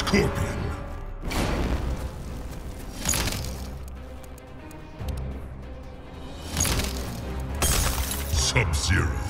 Scorpion. Sub-Zero.